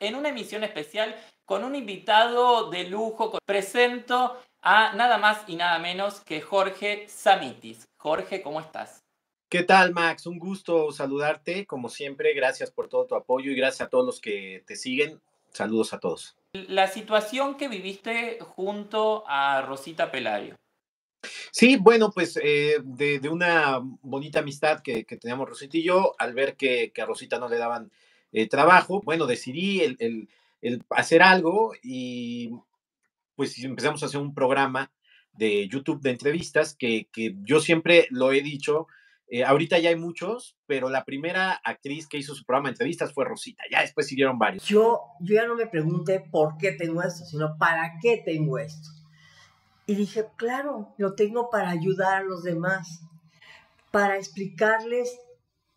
en una emisión especial con un invitado de lujo. Presento a nada más y nada menos que Jorge Samitis. Jorge, ¿cómo estás? ¿Qué tal, Max? Un gusto saludarte, como siempre. Gracias por todo tu apoyo y gracias a todos los que te siguen. Saludos a todos. La situación que viviste junto a Rosita Pelario. Sí, bueno, pues eh, de, una bonita amistad que, teníamos Rosita y yo, al ver que, a Rosita no le daban eh, trabajo, bueno, decidí el, hacer algo y pues empezamos a hacer un programa de YouTube de entrevistas que, yo siempre lo he dicho, eh, ahorita ya hay muchos, pero la primera actriz que hizo su programa de entrevistas fue Rosita, ya después siguieron varios. Yo, yo ya no me pregunté por qué tengo esto, sino para qué tengo esto. Y dije, claro, lo tengo para ayudar a los demás, para explicarles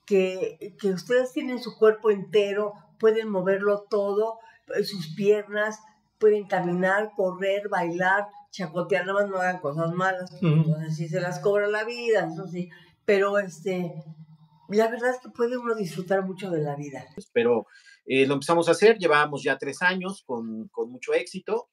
que, que ustedes tienen su cuerpo entero, pueden moverlo todo, eh, sus piernas, pueden caminar, correr, bailar, chacotear, nada más no hagan cosas malas, entonces sí se las cobra la vida, eso sí, pero este, la verdad es que puede uno disfrutar mucho de la vida. Pero eh, lo empezamos a hacer, llevábamos ya tres años con, con mucho éxito,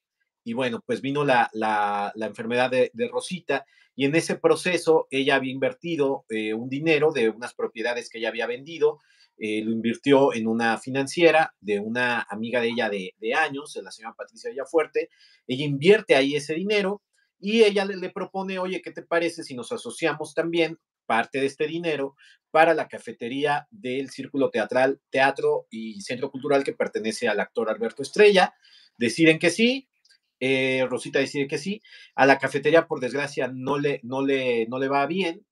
y bueno, pues vino la, la, enfermedad de, Rosita y en ese proceso ella había invertido eh, un dinero de unas propiedades que ella había vendido, eh, lo invirtió en una financiera de una amiga de ella de, años, la señora Patricia Villafuerte, ella invierte ahí ese dinero y ella le, le propone, oye, ¿qué te parece si nos asociamos también parte de este dinero para la cafetería del Círculo Teatral, Teatro y Centro Cultural que pertenece al actor Alberto Estrella? Deciden que sí, eh, Rosita decide que sí. A la cafetería, por desgracia, no le, no le, no le va bien.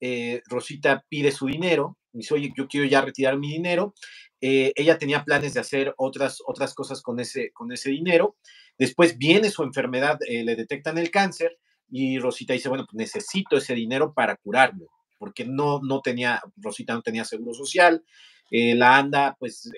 Eh, Rosita pide su dinero. Dice, oye, yo quiero ya retirar mi dinero. Eh, ella tenía planes de hacer otras, otras cosas con ese, con ese dinero. Después viene su enfermedad, le detectan el cáncer y Rosita dice, bueno, pues necesito ese dinero para curarme, porque no, no tenía, Rosita no tenía seguro social. la ANDA, pues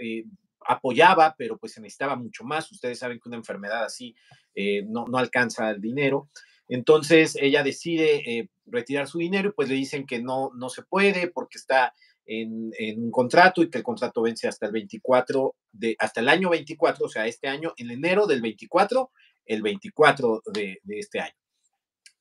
apoyaba, pero pues se necesitaba mucho más. Ustedes saben que una enfermedad así eh, no, no, alcanza el dinero. Entonces ella decide eh, retirar su dinero y pues le dicen que no, no se puede porque está en, un contrato y que el contrato vence hasta el 24, de, hasta el año 24, o sea, este año, en enero del 24, el 24 de, de este año.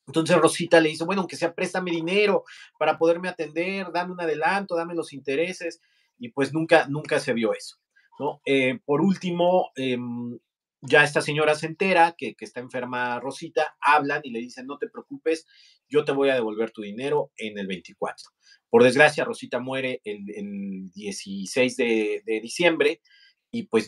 Entonces Rosita le dice, bueno, aunque sea préstame dinero para poderme atender, dame un adelanto, dame los intereses, y pues nunca, nunca se vio eso. ¿No? Eh, por último, em, ya esta señora se entera que, está enferma Rosita, hablan y le dicen, no te preocupes, yo te voy a devolver tu dinero en el 24. Por desgracia, Rosita muere el, 16 de, diciembre y pues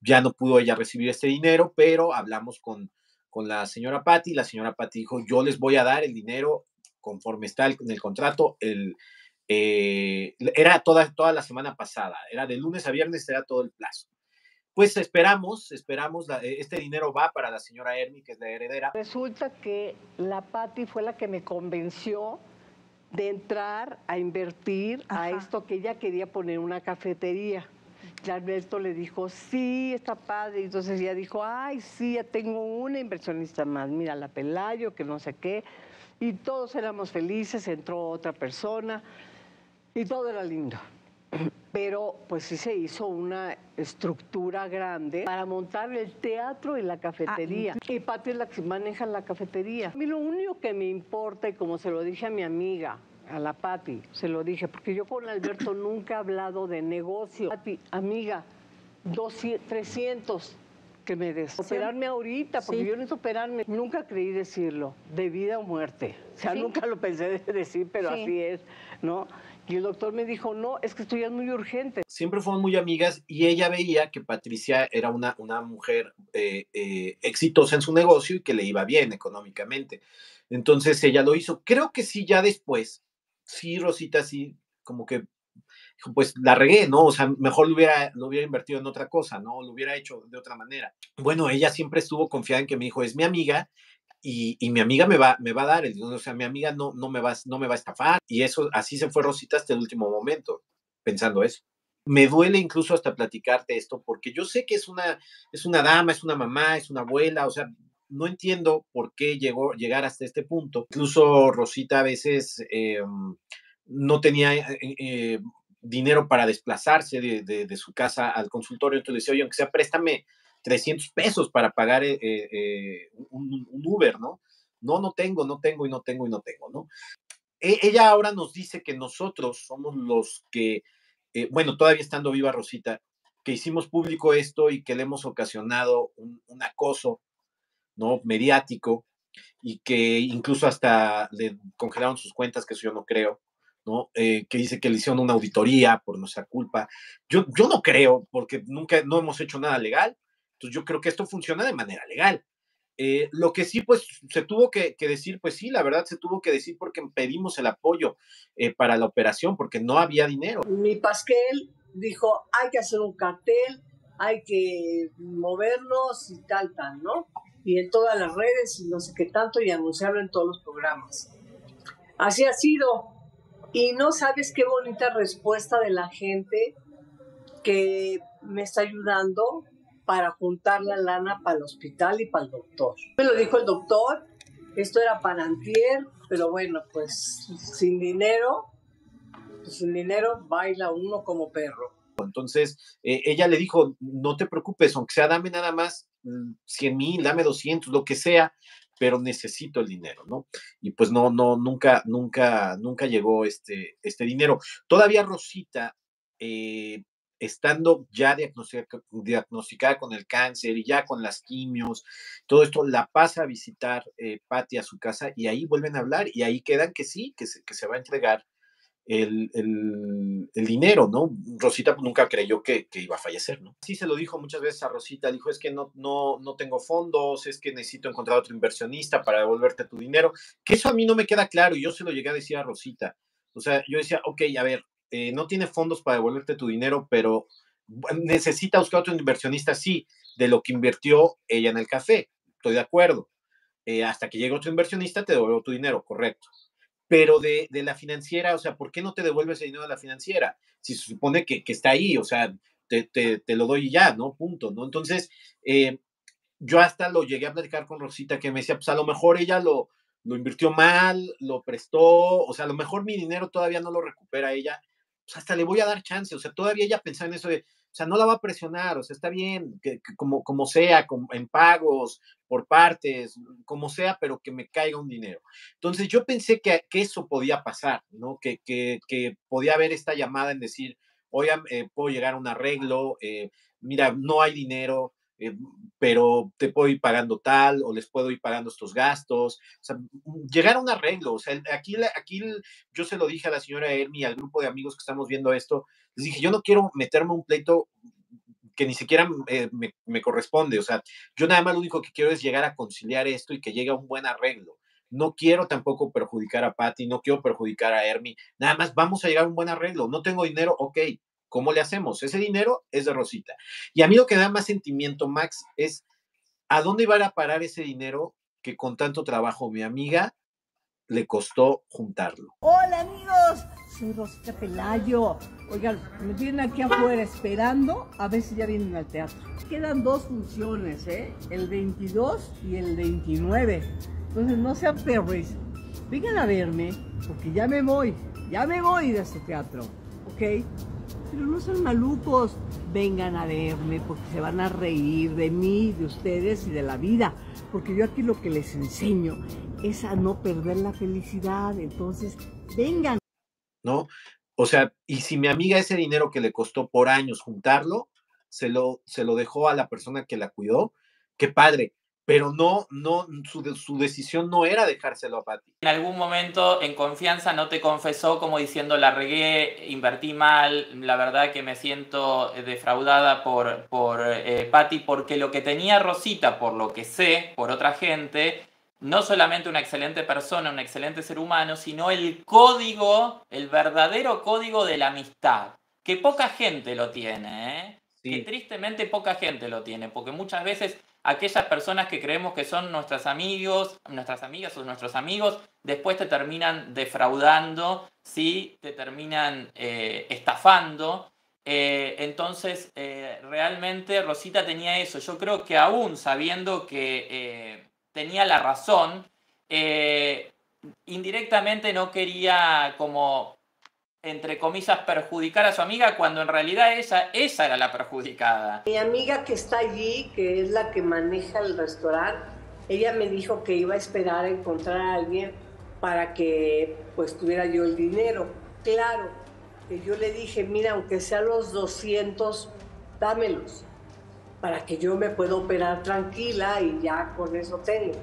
ya no pudo ella recibir este dinero, pero hablamos con, con la señora Patti, la señora Patti dijo, yo les voy a dar el dinero conforme está en el contrato, el, eh, era toda, toda la semana pasada, era de lunes a viernes, era todo el plazo. Pues esperamos, esperamos, eh, este dinero va para la señora Ermi, que es la heredera. Resulta que la Patti fue la que me convenció de entrar a invertir a esto que ella quería poner una cafetería. Ya Alberto le dijo, sí, está padre. Y entonces ella dijo, ay, sí, ya tengo una inversionista más. Mira, la Pelayo, que no sé qué. Y todos éramos felices, entró otra persona y todo era lindo. Pero pues sí se hizo una estructura grande para montar el teatro y la cafetería. Ah, y Pati es la que maneja la cafetería. A mí lo único que me importa, y como se lo dije a mi amiga, a la Pati, se lo dije, porque yo con Alberto nunca he hablado de negocio. Pati, amiga, 200, 300 que me des. Operarme ahorita, porque yo no es operarme. Nunca creí decirlo, de vida o muerte. O sea, nunca lo pensé decir, pero así es, ¿no? Y el doctor me dijo, no, es que esto ya es muy urgente. Siempre fueron muy amigas y ella veía que Patricia era una, una mujer eh, eh, exitosa en su negocio y que le iba bien económicamente. Entonces ella lo hizo. Creo que sí, ya después, sí, Rosita, sí, como que pues la regué, ¿no? O sea, mejor lo hubiera, lo hubiera invertido en otra cosa, ¿no? Lo hubiera hecho de otra manera. Bueno, ella siempre estuvo confiada en que me dijo, es mi amiga y, mi amiga me va, me va a dar el o sea, mi amiga no, no, me va, no me va a estafar. Y eso, así se fue Rosita hasta el último momento, pensando eso. Me duele incluso hasta platicarte esto, porque yo sé que es una, es una dama, es una mamá, es una abuela, o sea, no entiendo por qué llegó llegar hasta este punto. Incluso Rosita a veces em, no tenía, eh, eh, dinero para desplazarse de, su casa al consultorio. Entonces decía, oye, aunque sea, préstame 300 pesos para pagar eh, eh, un, Uber, ¿no? No, no tengo, no tengo y no tengo y no tengo, ¿no? E, ella ahora nos dice que nosotros somos los que, eh, bueno, todavía estando viva Rosita, que hicimos público esto y que le hemos ocasionado un, acoso, ¿no? Mediático y que incluso hasta le congelaron sus cuentas, que eso yo no creo, ¿no? Que dice que le hicieron una auditoría por nuestra culpa. Yo, yo no creo, porque nunca, no hemos hecho nada legal, entonces yo creo que esto funciona de manera legal. Eh, lo que sí, pues se tuvo que, decir, pues sí, la verdad se tuvo que decir porque pedimos el apoyo eh, para la operación, porque no había dinero. Mi Pasquel dijo, hay que hacer un cartel, hay que movernos y tal, tal, ¿no? Y en todas las redes y no sé qué tanto, y anunciarlo en todos los programas. Así ha sido. Y no sabes qué bonita respuesta de la gente que me está ayudando para juntar la lana para el hospital y para el doctor. Me lo dijo el doctor, esto era para antier, pero bueno, pues sin dinero, pues sin dinero baila uno como perro. Entonces, eh, ella le dijo, no te preocupes, aunque sea dame nada más 100 mil, dame 200, lo que sea, pero necesito el dinero, ¿no? Y pues no, no, nunca, nunca, nunca llegó este, este dinero. Todavía Rosita, eh, estando ya diagnosticada, con el cáncer y ya con las quimios, todo esto, la pasa a visitar eh, a su casa y ahí vuelven a hablar y ahí quedan que sí, que se, que se va a entregar el, dinero, ¿no? Rosita nunca creyó que, que, iba a fallecer, ¿no? Sí se lo dijo muchas veces a Rosita, dijo, es que no, no, no tengo fondos, es que necesito encontrar otro inversionista para devolverte tu dinero, que eso a mí no me queda claro y yo se lo llegué a decir a Rosita. O sea, yo decía, ok, a ver, eh, no tiene fondos para devolverte tu dinero, pero necesita buscar otro inversionista, sí, de lo que invirtió ella en el café, estoy de acuerdo. Eh, hasta que llegue otro inversionista, te devuelvo tu dinero, correcto pero de, la financiera, o sea, ¿por qué no te devuelves el dinero de la financiera? Si se supone que, está ahí, o sea, te, lo doy ya, ¿no? Punto, ¿no? Entonces, eh, yo hasta lo llegué a platicar con Rosita, que me decía, pues a lo mejor ella lo, lo invirtió mal, lo prestó, o sea, a lo mejor mi dinero todavía no lo recupera ella, pues hasta le voy a dar chance, o sea, todavía ella pensaba en eso de, o sea, no la va a presionar, o sea, está bien, que, como, como sea, en pagos, por partes, como sea, pero que me caiga un dinero. Entonces yo pensé que, que eso podía pasar, ¿no? Que, que, que, podía haber esta llamada en decir, oigan, eh, puedo llegar a un arreglo, eh, mira, no hay dinero, eh, pero te puedo ir pagando tal o les puedo ir pagando estos gastos. O sea, llegar a un arreglo. O sea, aquí, aquí yo se lo dije a la señora Hermi, al grupo de amigos que estamos viendo esto, les dije, yo no quiero meterme un pleito que ni siquiera eh, me, corresponde. O sea, yo nada más lo único que quiero es llegar a conciliar esto y que llegue a un buen arreglo. No quiero tampoco perjudicar a Patty, no quiero perjudicar a Hermi. Nada más vamos a llegar a un buen arreglo. No tengo dinero, ok, ¿Cómo le hacemos? Ese dinero es de Rosita. Y a mí lo que da más sentimiento, Max, es a dónde iba a parar ese dinero que con tanto trabajo mi amiga le costó juntarlo. Hola amigos, soy Rosita Pelayo. Oigan, me tienen aquí afuera esperando a ver si ya vienen al teatro. Quedan dos funciones, ¿eh? El 22 y el 29. Entonces no sean perros. Vengan a verme porque ya me voy, ya me voy de este teatro, ¿ok? Pero no son malucos, vengan a verme porque se van a reír de mí, de ustedes y de la vida. Porque yo aquí lo que les enseño es a no perder la felicidad. Entonces, vengan. ¿No? O sea, y si mi amiga ese dinero que le costó por años juntarlo, se lo, se lo dejó a la persona que la cuidó, qué padre pero no, no, su, su, decisión no era dejárselo a Patty. En algún momento en confianza no te confesó como diciendo la regué, invertí mal, la verdad que me siento defraudada por, por eh, Patty, porque lo que tenía Rosita, por lo que sé, por otra gente, no solamente una excelente persona, un excelente ser humano, sino el código, el verdadero código de la amistad, que poca gente lo tiene, ¿eh? que tristemente poca gente lo tiene, porque muchas veces aquellas personas que creemos que son nuestros amigos, nuestras amigas o nuestros amigos, después te terminan defraudando, ¿sí? te terminan eh, estafando. Eh, entonces, eh, realmente Rosita tenía eso. Yo creo que aún sabiendo que tenía la razón, indirectamente no quería como entre comillas, perjudicar a su amiga cuando en realidad ella, ella era la perjudicada. Mi amiga que está allí, que es la que maneja el restaurante, ella me dijo que iba a esperar a encontrar a alguien para que pues tuviera yo el dinero. Claro, que yo le dije, mira, aunque sean los 200, dámelos, para que yo me pueda operar tranquila y ya con eso tengo.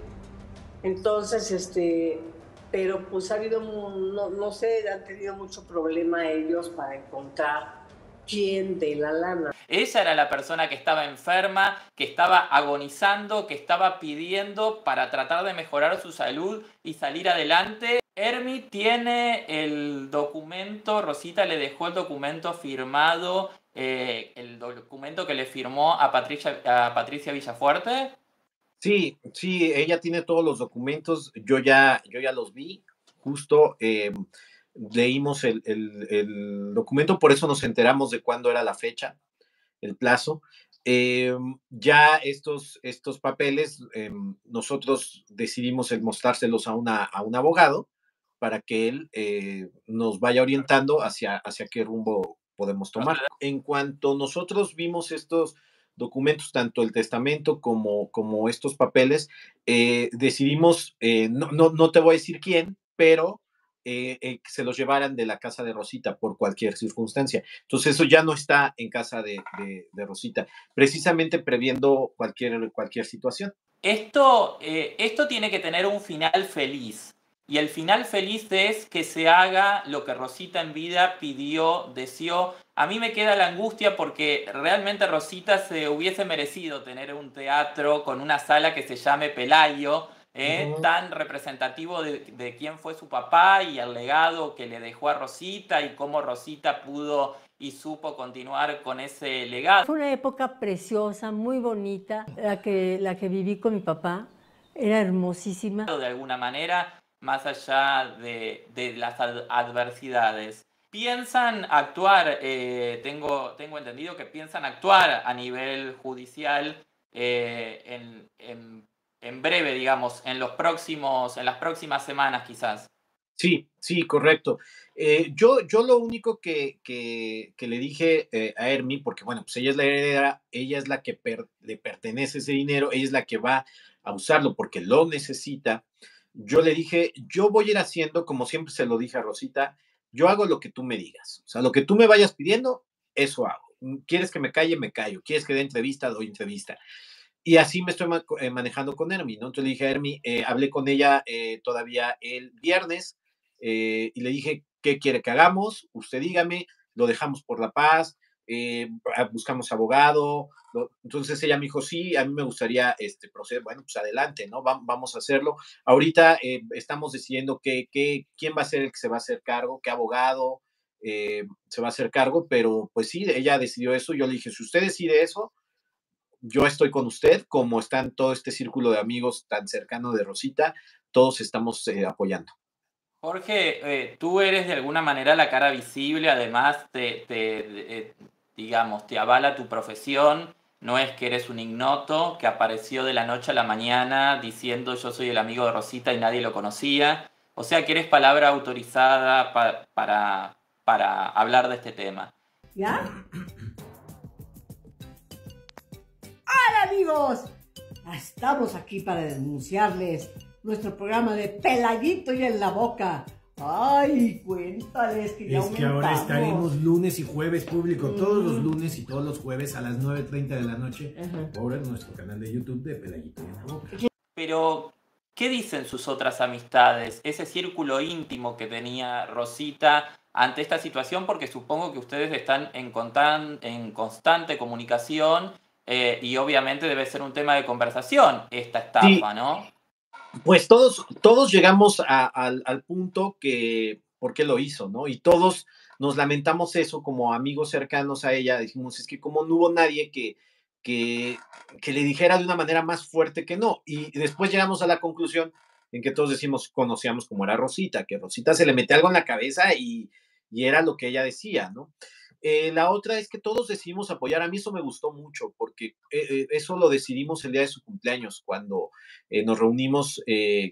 Entonces, este, pero pues ha habido, no, no sé, han tenido mucho problema ellos para encontrar quién de la lana. Ella era la persona que estaba enferma, que estaba agonizando, que estaba pidiendo para tratar de mejorar su salud y salir adelante. Hermi tiene el documento, Rosita le dejó el documento firmado, eh, el documento que le firmó a Patricia, a Patricia Villafuerte. Sí, sí, ella tiene todos los documentos, yo ya, yo ya los vi, justo eh, leímos el, documento, por eso nos enteramos de cuándo era la fecha, el plazo. Eh, ya estos, estos papeles, eh, nosotros decidimos mostrárselos a, una, a un abogado para que él nos vaya orientando hacia, hacia qué rumbo podemos tomar. En cuanto nosotros vimos estos documentos, tanto el testamento como, como estos papeles, eh, decidimos, eh, no, no, no, te voy a decir quién, pero eh, que se los llevaran de la casa de Rosita por cualquier circunstancia. Entonces eso ya no está en casa de, de, Rosita, precisamente previendo cualquier, cualquier situación. Esto, esto tiene que tener un final feliz. Y el final feliz es que se haga lo que Rosita en vida pidió, deseó. A mí me queda la angustia porque realmente Rosita se hubiese merecido tener un teatro con una sala que se llame Pelayo, ¿eh? tan representativo de, de, quién fue su papá y el legado que le dejó a Rosita y cómo Rosita pudo y supo continuar con ese legado. Fue una época preciosa, muy bonita, la que, la que viví con mi papá. Era hermosísima. De alguna manera, más allá de, las adversidades. Piensan actuar, eh, tengo, tengo entendido que piensan actuar a nivel judicial eh, en, breve, digamos, en, los próximos, en las próximas semanas quizás. Sí, sí, correcto. Eh, yo, yo lo único que, que, le dije a Hermi, porque bueno, pues ella es la heredera, ella es la que le pertenece ese dinero, ella es la que va a usarlo porque lo necesita yo le dije, yo voy a ir haciendo, como siempre se lo dije a Rosita, yo hago lo que tú me digas. O sea, lo que tú me vayas pidiendo, eso hago. Mm, ¿Quieres que me calle? Me callo. ¿Quieres que dé entrevista? Doy entrevista. Y así me estoy eh, manejando con Hermi, ¿no? Entonces le dije a Hermi, eh, hablé con ella eh, todavía el viernes y le dije, ¿qué quiere que hagamos? Usted dígame, lo dejamos por la paz, eh, buscamos abogado. Entonces ella me dijo, sí, a mí me gustaría este, proceder. Bueno, pues adelante, ¿no? vamos a hacerlo. Ahorita eh, estamos decidiendo qué, quién va a ser el que se va a hacer cargo, qué abogado eh, se va a hacer cargo, pero pues sí, ella decidió eso. Yo le dije, si usted decide eso, yo estoy con usted, como está en todo este círculo de amigos tan cercano de Rosita, todos estamos apoyando. Jorge, tú eres de alguna manera la cara visible, además te, digamos, te avala tu profesión, no es que eres un ignoto que apareció de la noche a la mañana diciendo yo soy el amigo de Rosita y nadie lo conocía, o sea que eres palabra autorizada para, para hablar de este tema. ¿Ya? Hola amigos, estamos aquí para denunciarles nuestro programa de Peladito y en la boca Ay, cuéntales que ya Es que ahora estaremos lunes y jueves público, todos los lunes y todos los jueves a las 9.30 de la noche por nuestro canal de YouTube de Pelayito en la Boca. Pero, ¿qué dicen sus otras amistades? Ese círculo íntimo que tenía Rosita ante esta situación, porque supongo que ustedes están en, en constante comunicación eh, y obviamente debe ser un tema de conversación esta estafa, ¿no? Pues todos, todos llegamos al punto que, ¿por qué lo hizo? ¿no? Y todos nos lamentamos eso como amigos cercanos a ella. Dijimos, es que como no hubo nadie que, que, que le dijera de una manera más fuerte que no. Y después llegamos a la conclusión en que todos decimos, conocíamos como era Rosita, que Rosita se le mete algo en la cabeza y, y era lo que ella decía, ¿no? Eh, la otra es que todos decidimos apoyar. A mí eso me gustó mucho porque eh, eh, eso lo decidimos el día de su cumpleaños, cuando nos reunimos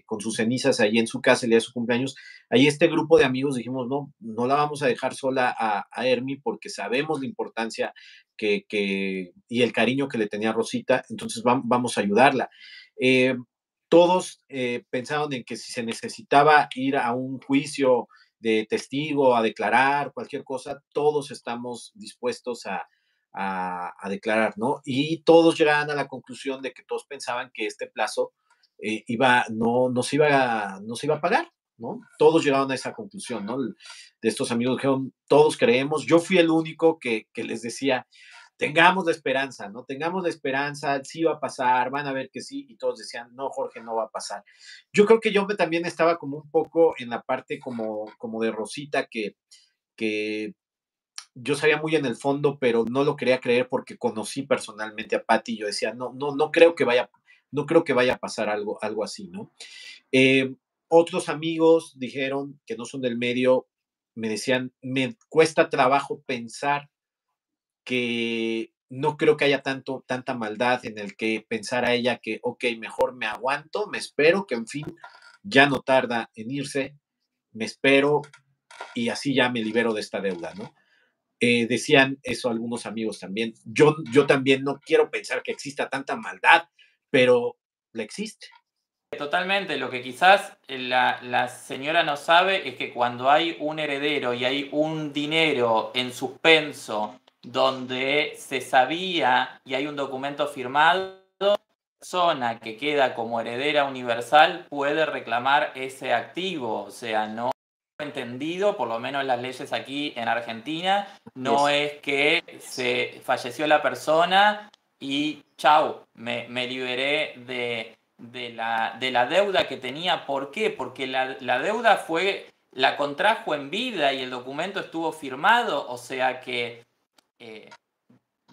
con sus cenizas ahí en su casa el día de su cumpleaños. Ahí este grupo de amigos dijimos, no, no la vamos a dejar sola a, Hermi porque sabemos la importancia que, que, y el cariño que le tenía Rosita, entonces vamos a ayudarla. todos pensaron en que si se necesitaba ir a un juicio, de testigo, a declarar, cualquier cosa, todos estamos dispuestos a, declarar, ¿no? Y todos llegaban a la conclusión de que todos pensaban que este plazo eh, iba, no, no, se iba, no se iba a pagar, ¿no? Todos llegaron a esa conclusión, ¿no? De estos amigos dijeron, todos creemos, yo fui el único que, que les decía, tengamos la esperanza, ¿no? Tengamos la esperanza, sí va a pasar, van a ver que sí, y todos decían, no, Jorge, no va a pasar. Yo creo que yo también estaba como un poco en la parte como, como de Rosita, que, que yo sabía muy en el fondo, pero no lo quería creer porque conocí personalmente a Patty y yo decía, no, no, no creo que vaya, no creo que vaya a pasar algo, algo así, ¿no? Eh, otros amigos dijeron que no son del medio, me decían, me cuesta trabajo pensar que no creo que haya tanto, tanta maldad en el que pensar a ella que, ok, mejor me aguanto, me espero, que en fin, ya no tarda en irse, me espero y así ya me libero de esta deuda, ¿no? Eh, decían eso algunos amigos también. Yo, yo también no quiero pensar que exista tanta maldad, pero la existe. Totalmente, lo que quizás la, la, señora no sabe es que cuando hay un heredero y hay un dinero en suspenso donde se sabía y hay un documento firmado, la persona que queda como heredera universal puede reclamar ese activo, o sea, no entendido, por lo menos las leyes aquí en Argentina, no es que se falleció la persona y chau, me, me liberé de, de, la, de, la, deuda que tenía. ¿Por qué? Porque la, la deuda fue, la contrajo en vida y el documento estuvo firmado, o sea que eh,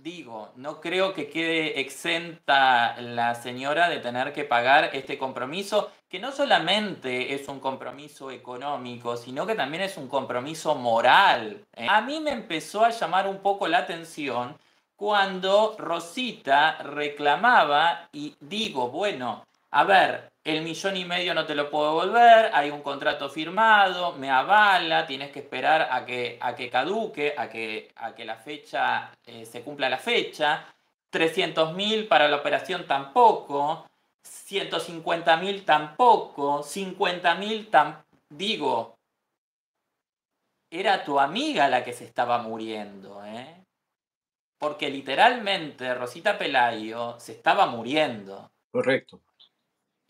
digo, no creo que quede exenta la señora de tener que pagar este compromiso, que no solamente es un compromiso económico, sino que también es un compromiso moral. ¿eh? A mí me empezó a llamar un poco la atención cuando Rosita reclamaba y digo, bueno, a ver, el millón y medio no te lo puedo devolver, hay un contrato firmado, me avala, tienes que esperar a que, a que caduque, a que, a que la fecha eh, se cumpla la fecha, 300 mil para la operación tampoco, 150 mil tampoco, 50 mil tampoco, digo, era tu amiga la que se estaba muriendo, ¿eh? Porque literalmente Rosita Pelayo se estaba muriendo. Correcto.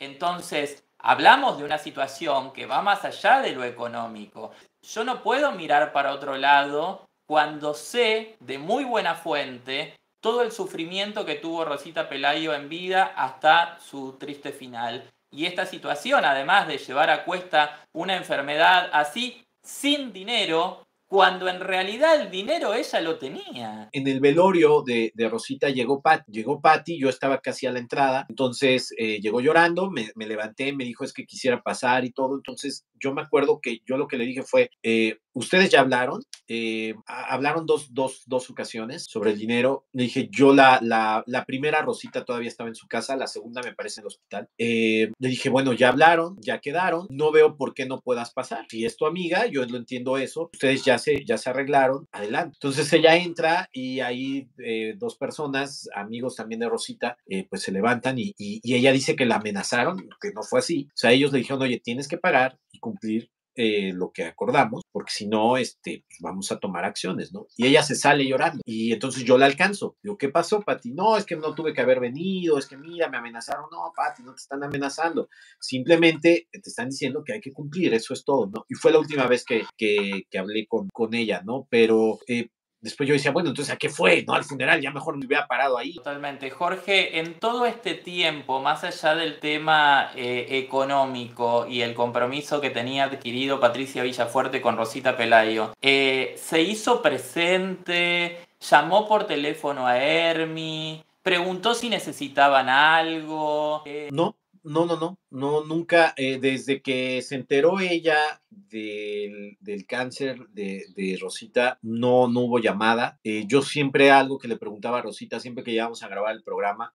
Entonces, hablamos de una situación que va más allá de lo económico. Yo no puedo mirar para otro lado cuando sé de muy buena fuente todo el sufrimiento que tuvo Rosita Pelayo en vida hasta su triste final. Y esta situación, además de llevar a cuesta una enfermedad así, sin dinero, cuando en realidad el dinero ella lo tenía. En el velorio de, de Rosita llegó Pat, llegó Patty, yo estaba casi a la entrada, entonces eh, llegó llorando, me, me, levanté, me dijo es que quisiera pasar y todo, entonces yo me acuerdo que yo lo que le dije fue, eh, ustedes ya hablaron, eh, hablaron dos, dos, dos, ocasiones sobre el dinero, le dije yo la, la, la, primera Rosita todavía estaba en su casa, la segunda me parece en el hospital, le dije bueno, ya hablaron, ya quedaron, no veo por qué no puedas pasar, si es tu amiga, yo lo entiendo eso, ustedes ya ya se arreglaron, adelante. Entonces ella entra y ahí eh, dos personas, amigos también de Rosita, eh, pues se levantan y, ella dice que la amenazaron, que no fue así. O sea, ellos le dijeron, oye, tienes que pagar y cumplir eh, lo que acordamos, porque si no, este, pues vamos a tomar acciones, ¿no? Y ella se sale llorando. Y entonces yo la alcanzo. Digo, ¿qué pasó, Pati? No, es que no tuve que haber venido, es que mira, me amenazaron. No, Pati, no te están amenazando. Simplemente te están diciendo que hay que cumplir, eso es todo, ¿no? Y fue la última vez que, que, que hablé con, con ella, ¿no? Pero eh, después yo decía, bueno, entonces ¿a qué fue? ¿No? Al funeral, ya mejor me hubiera parado ahí. Totalmente. Jorge, en todo este tiempo, más allá del tema eh, económico y el compromiso que tenía adquirido Patricia Villafuerte con Rosita Pelayo, eh, ¿se hizo presente? ¿Llamó por teléfono a Hermi? ¿Preguntó si necesitaban algo? No, no, no, no, no, nunca, eh, desde que se enteró ella del, cáncer de, Rosita, no, no hubo llamada. Eh, yo siempre algo que le preguntaba a Rosita, siempre que íbamos a grabar el programa,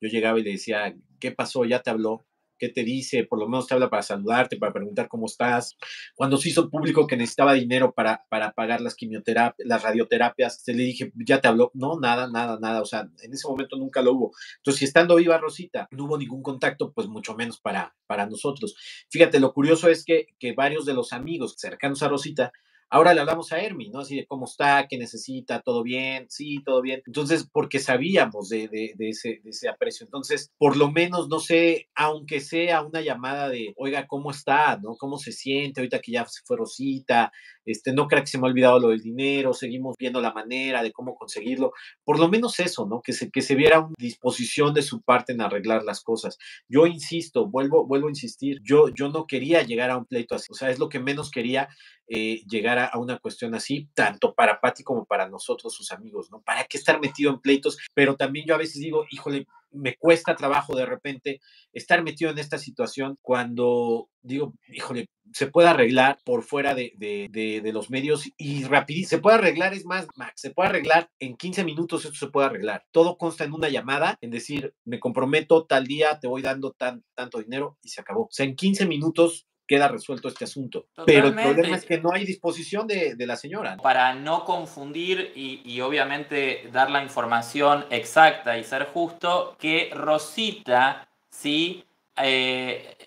yo llegaba y le decía, ¿qué pasó? ¿Ya te habló? Qué te dice, por lo menos te habla para saludarte, para preguntar cómo estás. Cuando se hizo público que necesitaba dinero para, para pagar las quimioterapias, las radioterapias, se le dije, ya te habló. No, nada, nada, nada. O sea, en ese momento nunca lo hubo. Entonces, si estando viva Rosita, no hubo ningún contacto, pues mucho menos para, para nosotros. Fíjate, lo curioso es que, que varios de los amigos cercanos a Rosita Ahora le hablamos a Hermi, ¿no? Así de cómo está, qué necesita, todo bien, sí, todo bien. Entonces, porque sabíamos de, ese, de ese aprecio. Entonces, por lo menos, no sé, aunque sea una llamada de, oiga, ¿cómo está? ¿No? ¿Cómo se siente ahorita que ya se fue Rosita? Este, no crea que se me ha olvidado lo del dinero, seguimos viendo la manera de cómo conseguirlo. Por lo menos eso, ¿no? Que se, que se viera una disposición de su parte en arreglar las cosas. Yo insisto, vuelvo, vuelvo a insistir, yo, yo no quería llegar a un pleito así. O sea, es lo que menos quería eh, llegar a, una cuestión así, tanto para Patti como para nosotros, sus amigos, ¿no? ¿Para qué estar metido en pleitos? Pero también yo a veces digo, híjole, me cuesta trabajo de repente estar metido en esta situación cuando digo, híjole, se puede arreglar por fuera de, de, los medios y rapidísimo, se puede arreglar, es más, Max, se puede arreglar en 15 minutos, esto se puede arreglar. Todo consta en una llamada, en decir, me comprometo tal día, te voy dando tan, tanto dinero y se acabó. O sea, en 15 minutos queda resuelto este asunto. Pero el problema es que no hay disposición de, la señora. Para no confundir y, obviamente dar la información exacta y ser justo, que Rosita, ¿sí? Eh,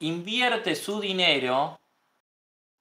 invierte su dinero,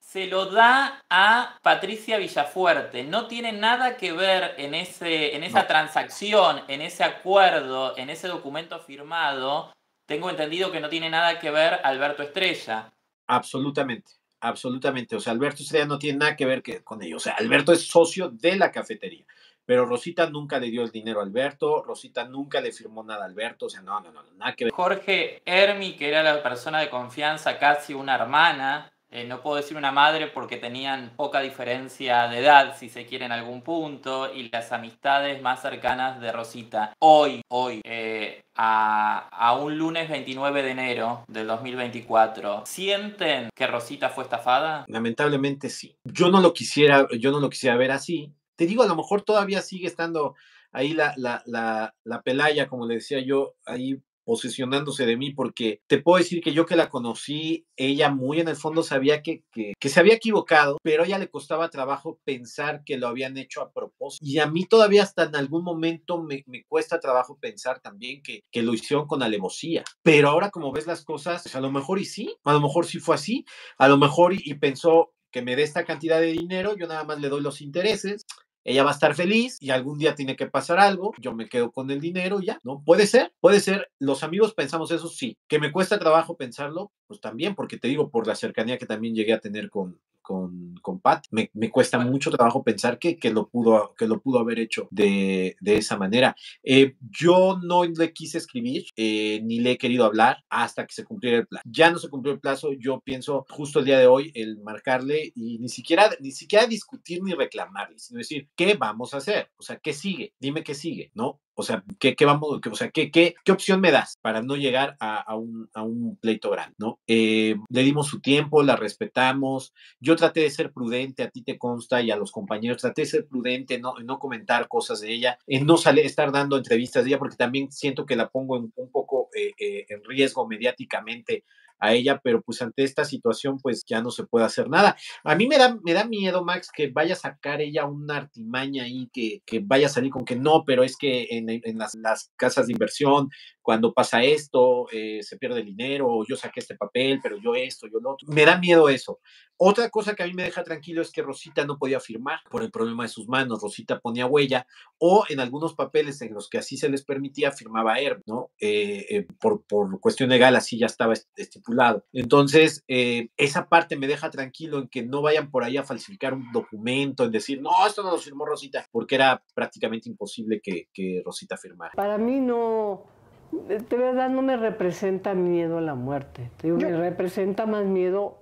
se lo da a Patricia Villafuerte. No tiene nada que ver en, ese, en esa transacción, en ese acuerdo, en ese documento firmado. Tengo entendido que no tiene nada que ver Alberto Estrella. Absolutamente, absolutamente. O sea, Alberto Estrella no tiene nada que ver con ello. O sea, Alberto es socio de la cafetería, pero Rosita nunca le dio el dinero a Alberto, Rosita nunca le firmó nada a Alberto, o sea, no, no, no, nada que ver. Jorge Hermi, que era la persona de confianza, casi una hermana, eh, no puedo decir una madre porque tenían poca diferencia de edad, si se quiere en algún punto, y las amistades más cercanas de Rosita. Hoy, hoy, eh, a, un lunes 29 de enero del 2024, ¿sienten que Rosita fue estafada? Lamentablemente sí. Yo no lo quisiera, yo no lo quisiera ver así. Te digo, a lo mejor todavía sigue estando ahí la, la, la, la pelaya, como le decía yo, ahí posicionándose de mí, porque te puedo decir que yo que la conocí, ella muy en el fondo sabía que, que, se había equivocado, pero a ella le costaba trabajo pensar que lo habían hecho a propósito. Y a mí todavía hasta en algún momento me, me cuesta trabajo pensar también que, que, lo hicieron con alevosía. Pero ahora como ves las cosas, pues, a lo mejor y sí, a lo mejor sí fue así, a lo mejor y pensó que me dé esta cantidad de dinero, yo nada más le doy los intereses, ella va a estar feliz y algún día tiene que pasar algo, yo me quedo con el dinero ya, ¿no? Puede ser, puede ser, los amigos pensamos eso, sí, que me cuesta trabajo pensarlo, pues también, porque te digo, por la cercanía que también llegué a tener con, con, con Pat. Me, me, cuesta mucho trabajo pensar que, que, lo, pudo, que lo pudo haber hecho de, de esa manera. Eh, yo no le quise escribir eh, ni le he querido hablar hasta que se cumpliera el plazo. Ya no se cumplió el plazo, yo pienso justo el día de hoy el marcarle y ni siquiera, ni siquiera discutir ni reclamarle, sino decir, ¿qué vamos a hacer? O sea, ¿qué sigue? Dime qué sigue, ¿no? O sea, ¿qué, qué vamos, o sea, ¿qué, qué, qué opción me das para no llegar a, a, un, a un, pleito grande, ¿no? Eh, le dimos su tiempo, la respetamos. Yo traté de ser prudente, a ti te consta y a los compañeros, traté de ser prudente, no, no comentar cosas de ella, en no sale, estar dando entrevistas de ella, porque también siento que la pongo un poco eh, eh, en riesgo mediáticamente a ella, pero pues ante esta situación pues ya no se puede hacer nada. A mí me da, me da miedo, Max, que vaya a sacar ella una artimaña ahí, que, que vaya a salir con que no, pero es que en, en las, las, casas de inversión, cuando pasa esto, eh, se pierde el dinero, yo saqué este papel, pero yo esto, yo lo otro. Me da miedo eso. Otra cosa que a mí me deja tranquilo es que Rosita no podía firmar por el problema de sus manos. Rosita ponía huella o en algunos papeles en los que así se les permitía firmaba Herb, ¿no? Eh, eh, por, por, cuestión legal así ya estaba estipulado. Entonces, eh, esa parte me deja tranquilo en que no vayan por ahí a falsificar un documento, en decir, no, esto no lo firmó Rosita, porque era prácticamente imposible que, que Rosita firmara. Para mí no, de verdad no me representa miedo a la muerte. me representa más miedo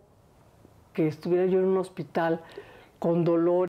que estuviera yo en un hospital con dolor